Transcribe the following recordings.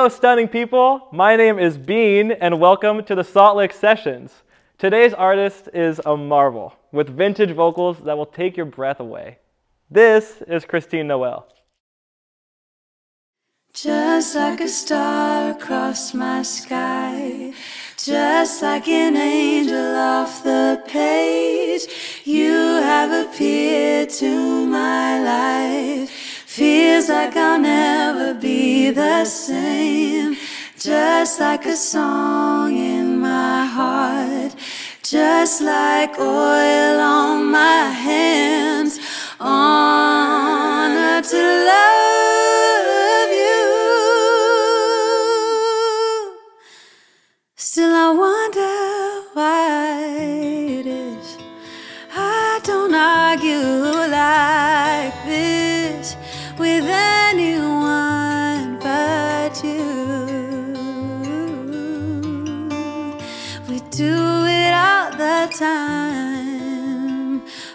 Hello, stunning people. My name is Beane, and welcome to the Salt Lick Sessions. Today's artist is a marvel with vintage vocals that will take your breath away. This is Christine Noel. Just like a star across my sky, just like an angel off the page, you have appeared to my life. Feels like I'll never be the same, just like a song in my heart, just like oil on my hands.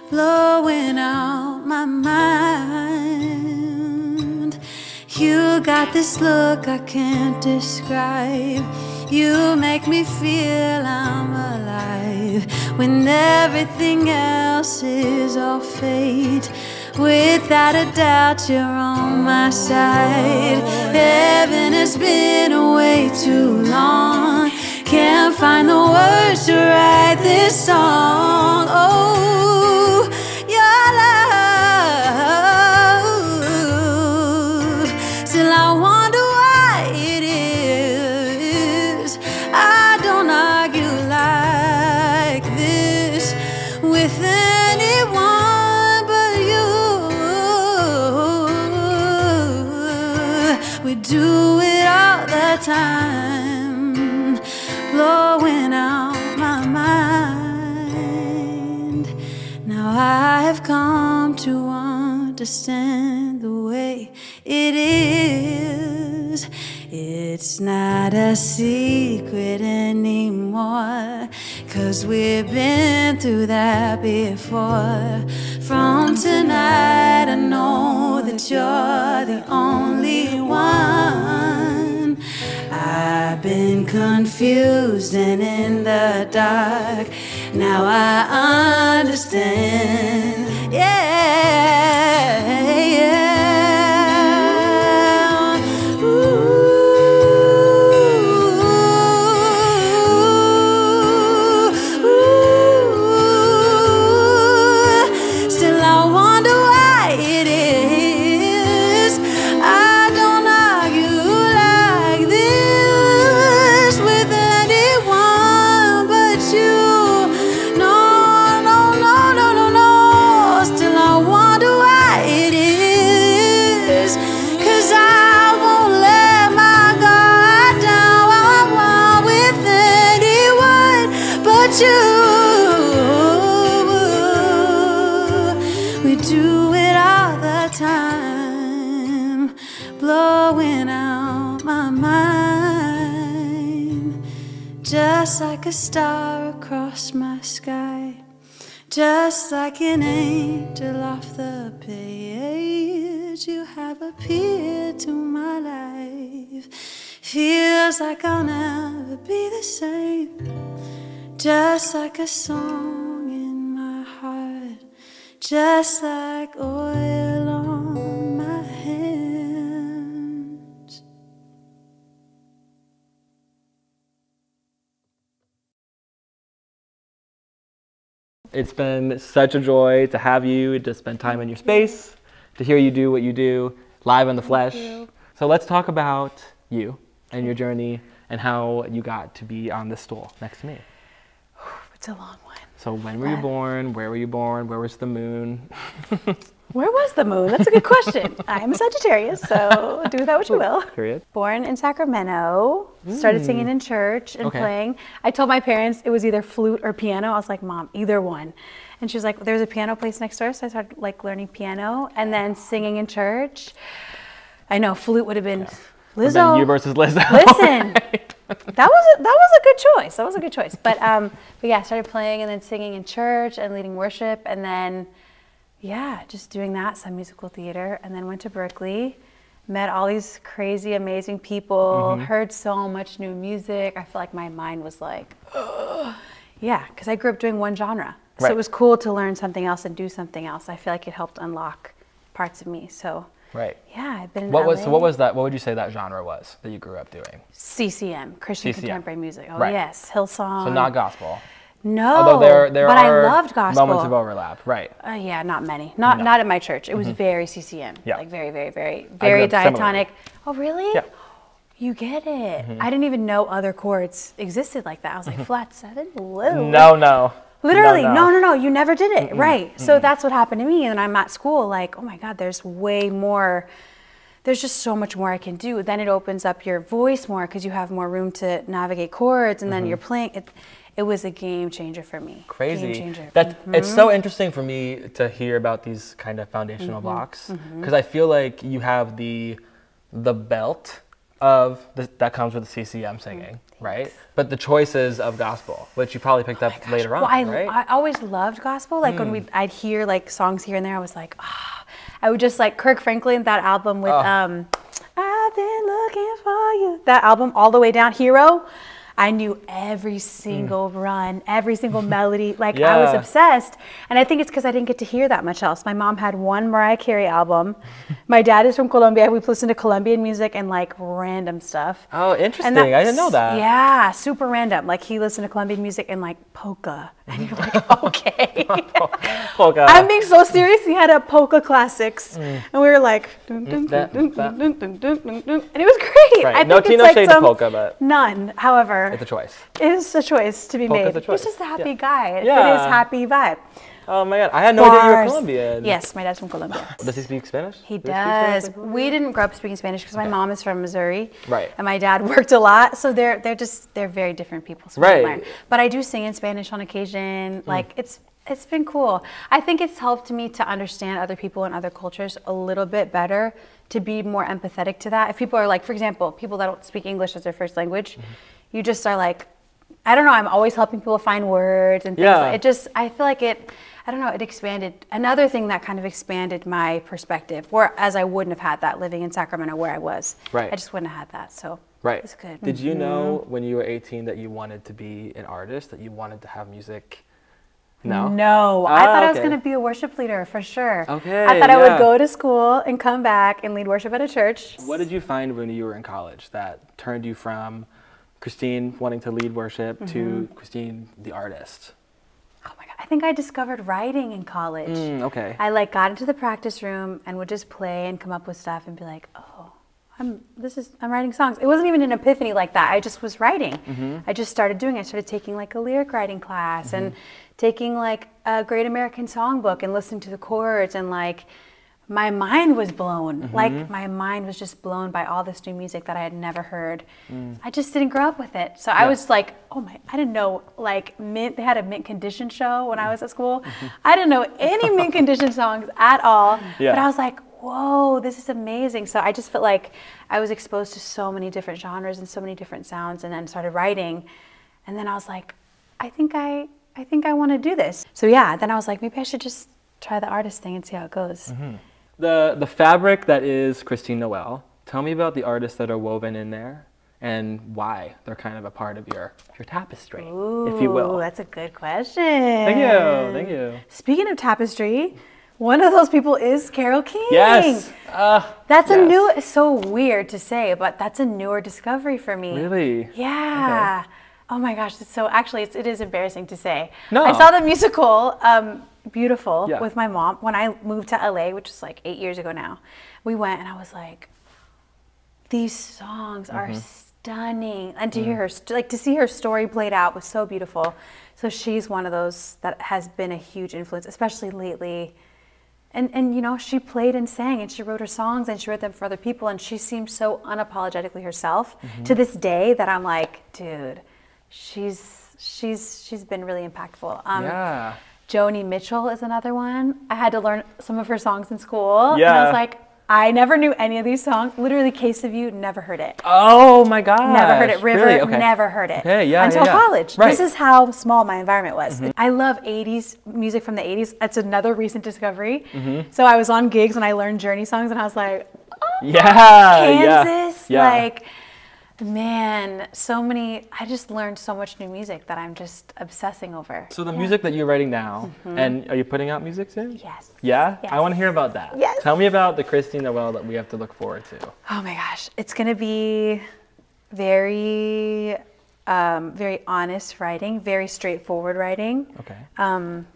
Blowing out my mind. You got this look I can't describe. You make me feel I'm alive when everything else is all fate. Without a doubt, you're on my side. Heaven has been away too long. Can't find the words to write this song. Blowing out my mind. Now I have come to understand the way it is. It's not a secret anymore, cause we've been through that before. From tonight, I know that you're the only confused and in the dark. Now I understand. Just like a star across my sky, just like an angel off the page. You have appeared to my life. Feels like I'll never be the same, just like a song in my heart just like oil It's been such a joy to have you, to spend time in your space, to hear you do what you do live in the flesh. So let's talk about you and your journey and how you got to be on this stool next to me. It's a long one. So when were you born? Where were you born? Where was the moon? Where was the moon? That's a good question. I'm a Sagittarius, so do with that what you will. Period. Born in Sacramento, started singing in church and Okay. playing. I told my parents it was either flute or piano. I was like, Mom, either one. And she was like, There's a piano place next door. So I started like learning piano and then singing in church. I know flute would have been And then Lizzo. you versus Lizzo. Listen, that was a, that was a good choice. That was a good choice. But um, but yeah, I started playing and then singing in church and leading worship, and then yeah, just doing that, some musical theater, and then went to Berkeley, met all these crazy, amazing people, Mm-hmm. heard so much new music. I feel like my mind was like, yeah, because I grew up doing one genre. So Right. it was cool to learn something else and do something else. I feel like it helped unlock parts of me. So Right. yeah, I've been in What was so what was that? What would you say that genre was that you grew up doing? CCM, Christian CCM. contemporary music. Oh Right. yes, Hillsong. So not gospel. No, Although there there but are I loved gospel. moments of overlap. Right. Uh, yeah, not many. Not No. not at my church. It was very CCM. Yeah. Like very, very, very, very up similarly. diatonic. Oh, really? Yeah. Mm-hmm. You get it. I didn't even know other chords existed like that. I was like, flat seven? Whoa. No, no. Literally, No, no, no. no, no, You never did it. Right. So that's what happened to me. And I'm at school, like, oh my God, there's way more. There's just so much more I can do. Then it opens up your voice more because you have more room to navigate chords, and then you're playing. It, it was a game changer for me. Game crazy. changer. Mm-hmm. It's so interesting for me to hear about these kind of foundational Mm-hmm. blocks because I feel like you have the the belt of the, that comes with the CCM singing, right? But the choices of gospel, which you probably picked up later on, Well, I, right? I always loved gospel. Like when we, I'd hear like songs here and there. I was like, ah. I would just like Kirk Franklin, that album with Oh. um, I've been looking for you. That album all the way down, Hero. I knew every single mm. run, every single melody. Like I was obsessed, and I think it's because I didn't get to hear that much else. My mom had one Mariah Carey album. My dad is from Colombia. We listened to Colombian music and like random stuff. oh, interesting. And I didn't know that. Yeah, super random. Like he listened to Colombian music and like polka, and you're like, okay. Polka. I'm being so serious. He had a polka classics, mm. and we were like, dun, dun, that- dun, that- and it was great. Right. I No it's like shade some- polka, but- none. However, It's a choice. it is a choice to be Polka's made. He's just a happy Yeah. guy. It Yeah. is happy vibe. Oh my god, I had no idea you were Bars. Colombian. Yes, my dad's from Colombia. Does he speak Spanish? He Does does. Spanish? We didn't grow up speaking Spanish because my mom is from Missouri, Right. And my dad worked a lot, so they're they're just they're very different people. So Right. But I do sing in Spanish on occasion. Hmm. Like it's it's been cool. I think it's helped me to understand other people and other cultures a little bit better, to be more empathetic to that. If people are like, for example, people that don't speak English as their first language, Mm-hmm. You just are like, I don't know. I'm always helping people find words and things. Yeah. like- It just I feel like it. I don't know. It expanded. Another thing that kind of expanded my perspective, whereas I wouldn't have had that living in Sacramento where I was. Right. I just wouldn't have had that. So Right. it's good. Did you know when you were 18 that you wanted to be an artist, that you wanted to have music? No. No, I Ah, thought I was going to be a worship leader for sure. Okay, I thought I would go to school and come back and lead worship at a church. What did you find when you were in college that turned you from Christine wanting to lead worship Mm-hmm. to Christine the artist? Oh my god! I think I discovered writing in college. Mm, okay. I like got into the practice room and would just play and come up with stuff and be like, oh, I'm this is I'm writing songs. It wasn't even an epiphany like that. I just was writing. Mm-hmm. I just started doing. it. I started taking like a lyric writing class and taking like a Great American Songbook and listening to the chords and like my mind was blown. Mm-hmm. Like my mind was just blown by all this new music that I had never heard. Mm. I just didn't grow up with it. So I was like, oh my, I didn't know like mint, they had a mint condition show when I was at school. I didn't know any mint condition songs at all. Yeah. But I was like, whoa, this is amazing. So I just felt like I was exposed to so many different genres and so many different sounds and then started writing. And then I was like, I think I, I think I want to do this. So yeah, then I was like, maybe I should just try the artist thing and see how it goes. The the fabric that is Christine Noel. Tell me about the artists that are woven in there and why they're kind of a part of your your tapestry, if you will. that's a good question. Thank you. Thank you. Speaking of tapestry, one of those people is Carole King. Yes. Uh, That's a new, it's so weird to say, but that's a newer discovery for me. Really? Yeah. Oh my gosh, it's so actually it's, it is embarrassing to say. No. I saw the musical um, Beautiful Yeah. with my mom when I moved to LA, which is like eight years ago now. We went and I was like, these songs are Mm-hmm. stunning, and to Mm. hear her like to see her story played out was so beautiful. So she's one of those that has been a huge influence, especially lately. And and you know she played and sang and she wrote her songs and she wrote them for other people and she seemed so unapologetically herself Mm-hmm. to this day that I'm like, dude, she's she's she's been really impactful. Um, Yeah. Joni Mitchell is another one. I had to learn some of her songs in school. And I was like, I never knew any of these songs. Literally, Case of You, never heard it. Oh my god. Never heard it. River, Really? Okay. never heard it. Okay, yeah, Until yeah, yeah. college. Right. This is how small my environment was. Mm-hmm. I love 80s music from the 80s. That's another recent discovery. Mm-hmm. So I was on gigs and I learned Journey songs and I was like, oh, Yeah. yeah, Kansas. Yeah. Like, man, so many. I just learned so much new music that I'm just obsessing over. So the music that you're writing now, and are you putting out music soon? Yes. Yeah? I want to hear about that. Yes. Tell me about the Christine Noel that we have to look forward to. Oh my gosh, it's gonna be very, um, very honest writing, very straightforward writing, Okay. um,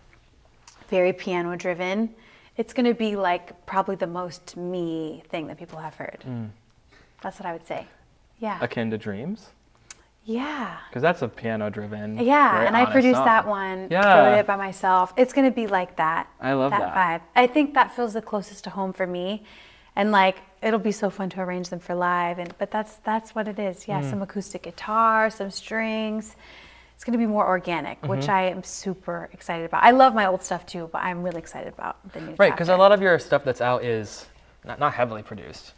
very piano driven. It's gonna be like probably the most me thing that people have heard. That's what I would say. Yeah. Akin to Dreams? Yeah. Because that's a piano driven. Yeah, and I produced that one, Yeah. wrote it by myself. It's gonna be like that. I love that. vibe. I think that feels the closest to home for me, and like it'll be so fun to arrange them for live. And but that's that's what it is. Yeah, Mm. some acoustic guitar, some strings. It's gonna be more organic, which Mm-hmm. I am super excited about. I love my old stuff too, but I'm really excited about the new. Stuff. Right, because a lot of your stuff that's out is not, not heavily produced.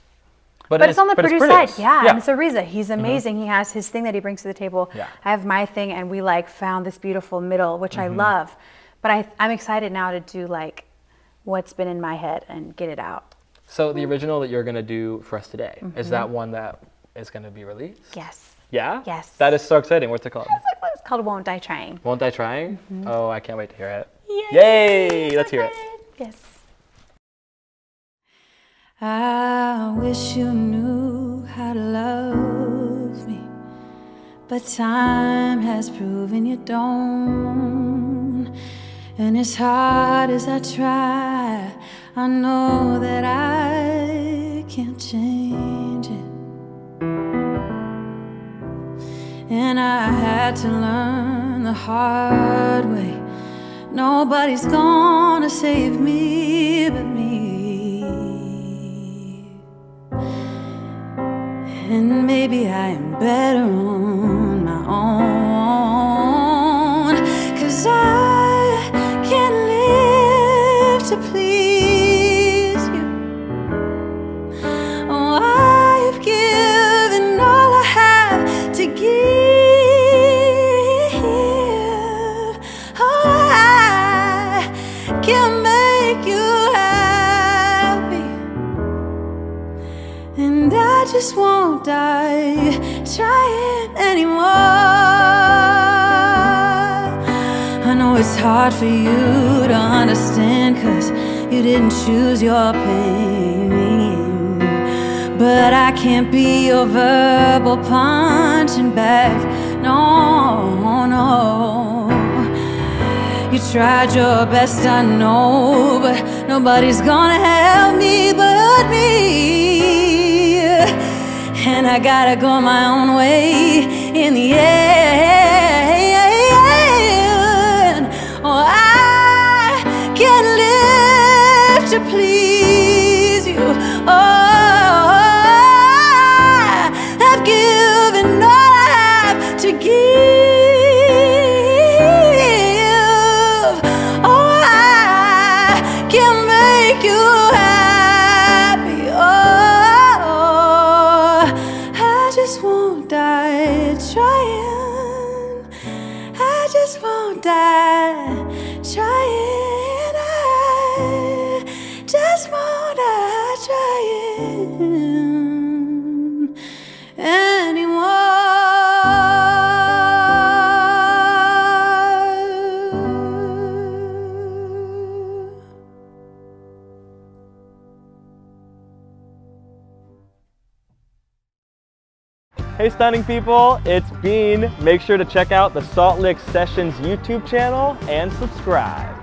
But, But it's on the but producer side, yeah, yeah. And it's Ariza. He's amazing. He has his thing that he brings to the table. Yeah. I have my thing, and we like found this beautiful middle, which Mm-hmm. I love. But I, I'm excited now to do like what's been in my head and get it out. So the original that you're gonna do for us today is Mm-hmm. that one that is gonna be released? Yes. Yeah. Yes. That is so exciting. What's it called? It's called "Won't Die Trying." Won't I Trying? Oh, I can't wait to hear it. Yay! Yay! Let's hear it. Yes. I wish you knew how to love me, but time has proven you don't. And as hard as I try, I know that I can't change it. And I had to learn the hard way. Nobody's gonna save me but me. I am better on my own. Cause I can't live to please you. Oh, I've given all I have to give. Oh, I can just won't die trying anymore. I know it's hard for you to understand, cause you didn't choose your pain. But I can't be your verbal punching bag. No, no. You tried your best, I know, but nobody's gonna help me but me. And I gotta go my own way in the end. Oh, I can't live to please you. Oh, Hey, stunning people, it's Beane. Make sure to check out the Salt Lick Sessions YouTube channel and subscribe.